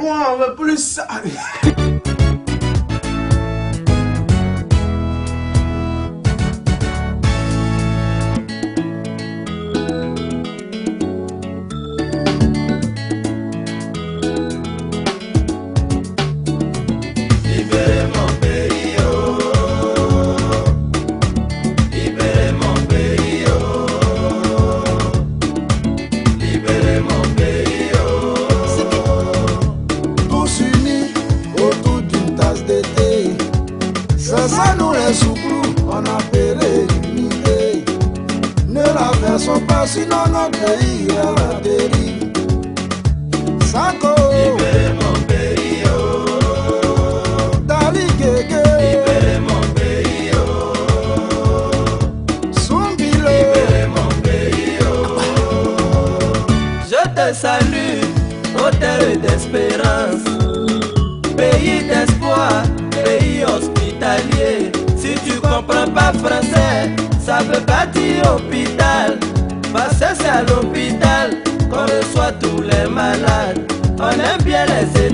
On veut plus ça. Ça nous les sous-clous, on a péré l'unité. Ne la versons pas, sinon notre pays est à la dérive. Sako, Libérez mon pays, oh. Dali Gege, Libérez mon pays, oh. Sumbilo, Libérez mon pays, oh. Je te salue, terre d'espérance. Si tu comprends pas français, ça veut pas dire hôpital. Parce que c'est à l'hôpital qu'on reçoit tous les malades. On aime bien les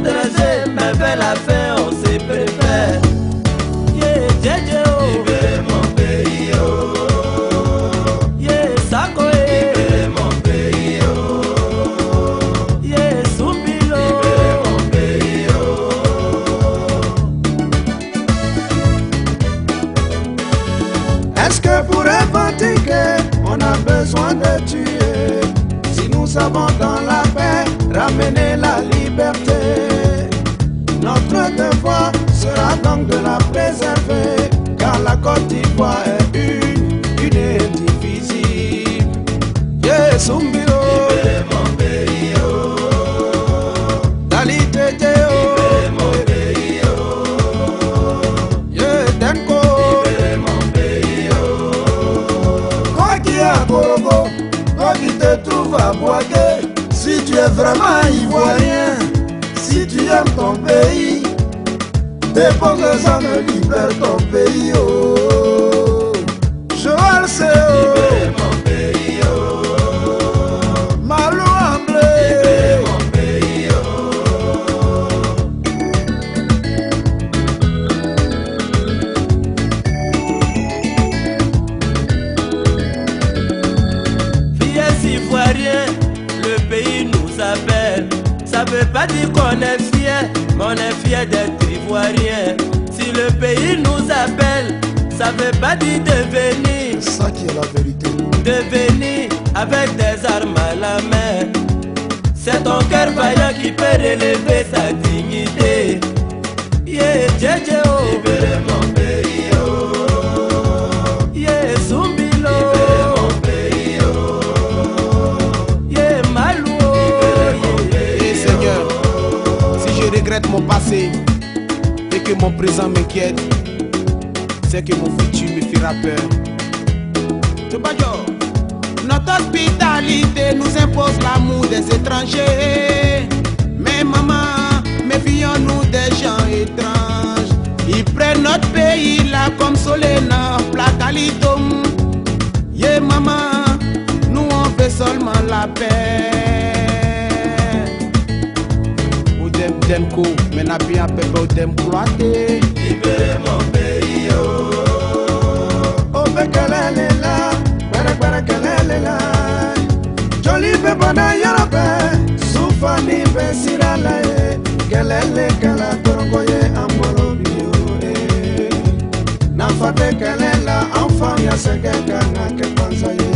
que pour revendiquer, on a besoin de tuer. Si nous savons dans la paix ramener la tu es vraiment ivoirien, si tu aimes ton pays, dépose les armes, libère ton pays. Oh. Ça veut pas dire qu'on est fier, mais on est fier d'être ivoirien. Si le pays nous appelle, ça veut pas dire de venir, c'est ça qui est la vérité. de venir avec des armes à la main. C'est ton cœur vaillant qui peut relever sa dignité. Yeah, Djedje, oh. Mon passé et que mon présent m'inquiète, c'est que mon futur me fera peur. Notre hospitalité nous impose l'amour des étrangers. Mais maman, méfions-nous des gens étranges? Ils prennent notre pays là comme Solena, Placalitum. Yeah maman, nous on fait seulement la paix. dem ko mɛ na bia pɛpɛ o dem kurate. ìbéèrè mọ̀ pé iye o. o bɛ kɛlɛ le la gbɛrɛgbɛrɛ kɛlɛ le la. joli bɛ bɔnna yɔrɔ bɛɛ sunfa bɛ sira la ye kɛlɛ le kɛlɛ tɔrɔko ye an bolo bi o ye. nafa tɛ kɛlɛ la an faw ya sɛgɛn kan kɛ pansa ye.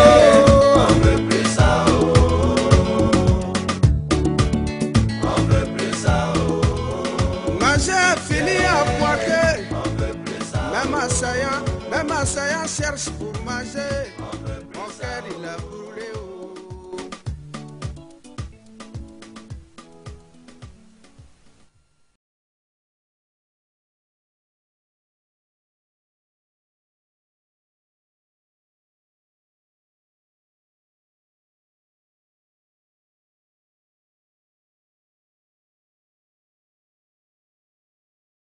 Saya cherche pour manger, mon cœur il a